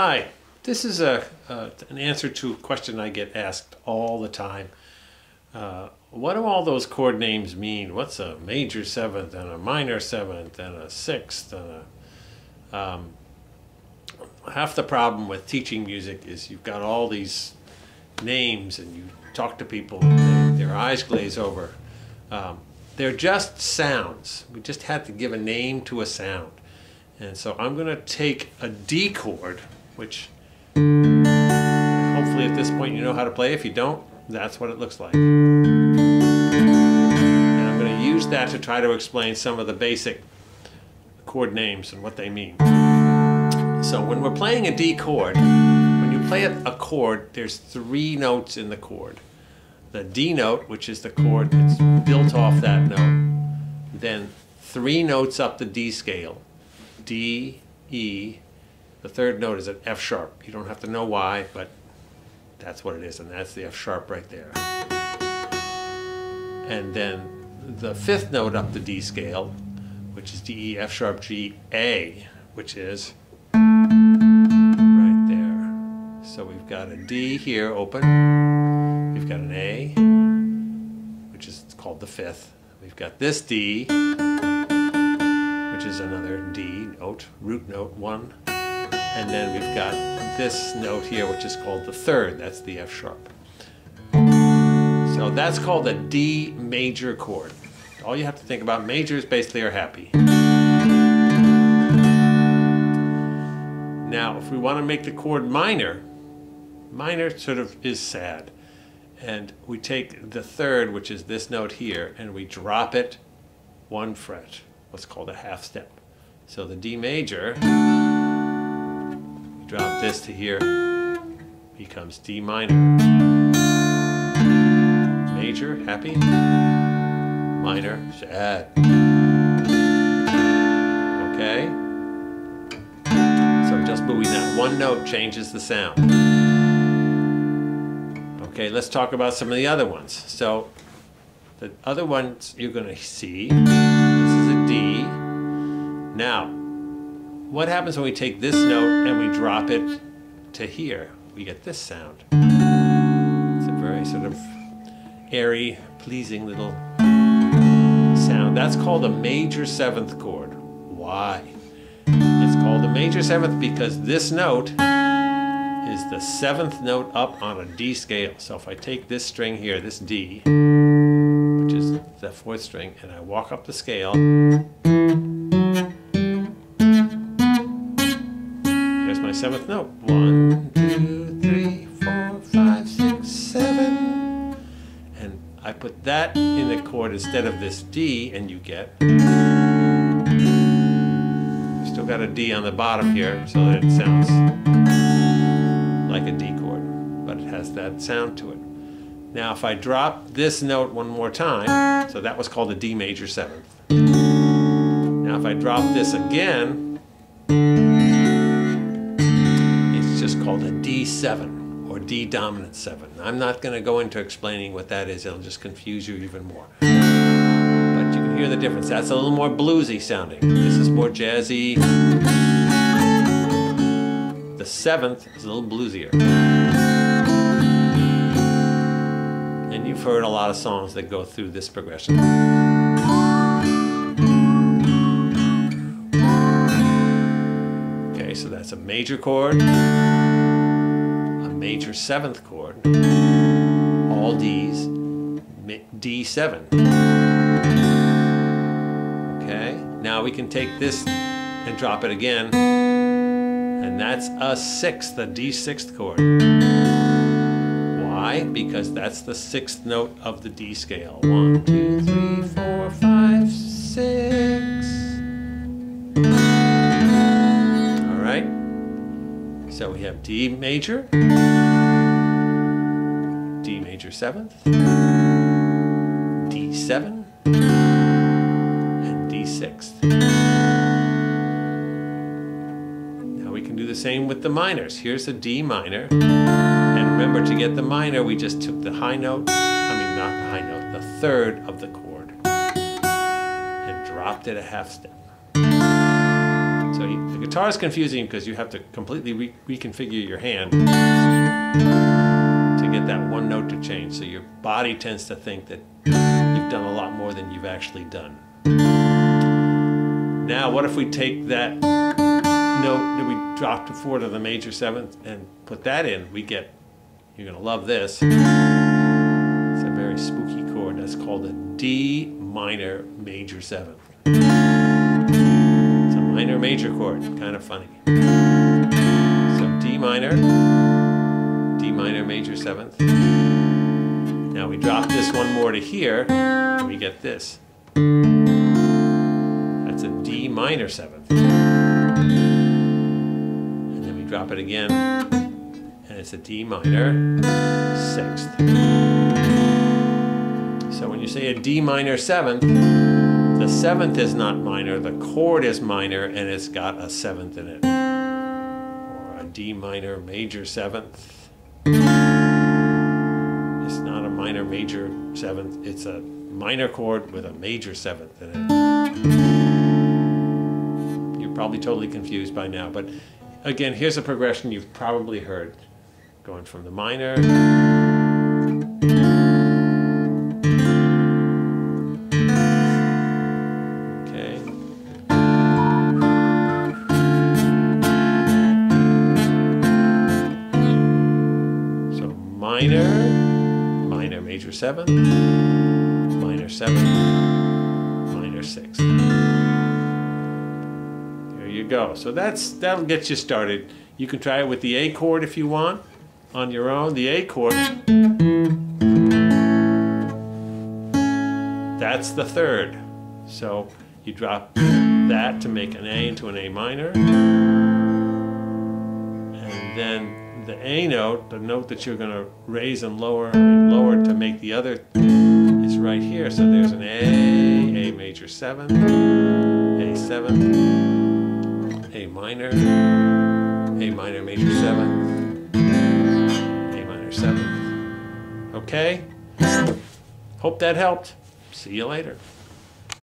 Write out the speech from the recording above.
Hi, this is a, uh, an answer to a question I get asked all the time. Uh, what do all those chord names mean? What's a major seventh and a minor seventh and a sixth and a um, half the problem with teaching music is you've got all these names and you talk to people and their eyes glaze over. Um, they're just sounds. We just had to give a name to a sound. And so I'm going to take a D chord, which hopefully at this point you know how to play. If you don't, that's what it looks like. And I'm going to use that to try to explain some of the basic chord names and what they mean. So when we're playing a D chord, when you play a chord, there's three notes in the chord. The D note, which is the chord that's built off that note, then three notes up the D scale, D, E, the third note is an F sharp. You don't have to know why, but that's what it is, and that's the F sharp right there. And then the fifth note up the D scale, which is D, E, F sharp, G, A, which is right there. So we've got a D here open. We've got an A, which is called the fifth. We've got this D, which is another D note, root note one. And then we've got this note here, which is called the third. That's the F sharp. So that's called a D major chord. All you have to think about majors basically are happy. Now, if we want to make the chord minor, minor sort of is sad. And we take the third, which is this note here, and we drop it one fret, what's called a half step. So the D major drop this to here, becomes D minor. Major, happy. Minor, sad. Okay? So just moving that one note changes the sound. Okay, let's talk about some of the other ones. So the other ones you're going to see, this is a D. Now, what happens when we take this note and we drop it to here? We get this sound. It's a very sort of airy, pleasing little sound. That's called a major seventh chord. Why? It's called a major seventh because this note is the seventh note up on a D scale. So if I take this string here, this D, which is the fourth string, and I walk up the scale, my seventh note. One, two, three, four, five, six, seven. And I put that in the chord instead of this D, and you get. Still got a D on the bottom here, so that it sounds like a D chord, but it has that sound to it. Now, if I drop this note one more time, so that was called a D major seventh. Now, if I drop this again, called a D7 or D dominant 7. I'm not going to go into explaining what that is, it'll just confuse you even more. But you can hear the difference. That's a little more bluesy sounding. This is more jazzy. The seventh is a little bluesier. And you've heard a lot of songs that go through this progression. Okay, so that's a major chord major seventh chord, all D's, D7. Okay, now we can take this and drop it again, and that's a sixth, a D6th chord. Why? Because that's the sixth note of the D scale. One, two, three, four, five, six. All right. So we have D major, D major seventh, D7, and D6th. Now we can do the same with the minors. Here's a D minor, and remember to get the minor, we just took the high note, I mean not the high note, the third of the chord, and dropped it a half step. So the guitar is confusing because you have to completely re- reconfigure your hand get that one note to change. So your body tends to think that you've done a lot more than you've actually done. Now, what if we take that note that we dropped before to the major seventh and put that in? We get, you're going to love this. It's a very spooky chord. That's called a D minor major seventh. It's a minor major chord, kind of funny. So D minor, D minor major seventh. Now we drop this one more to here, and we get this. That's a D minor seventh. And then we drop it again, and it's a D minor sixth. So when you say a D minor seventh, the seventh is not minor, the chord is minor, and it's got a seventh in it. Or a D minor major seventh. Minor major seventh, it's a minor chord with a major seventh in it. You're probably totally confused by now, but again, here's a progression you've probably heard going from the minor. Okay. So minor, minor major seventh, minor seventh, minor sixth. There you go. So that's that'll get you started. You can try it with the A chord if you want on your own. The A chord that's the third. So you drop that to make an A into an A minor. And then the A note, the note that you're going to raise and lower, lower to make the other is right here. So there's an A, A major 7, A7, A minor, A minor major 7, A minor 7. Okay? Hope that helped. See you later.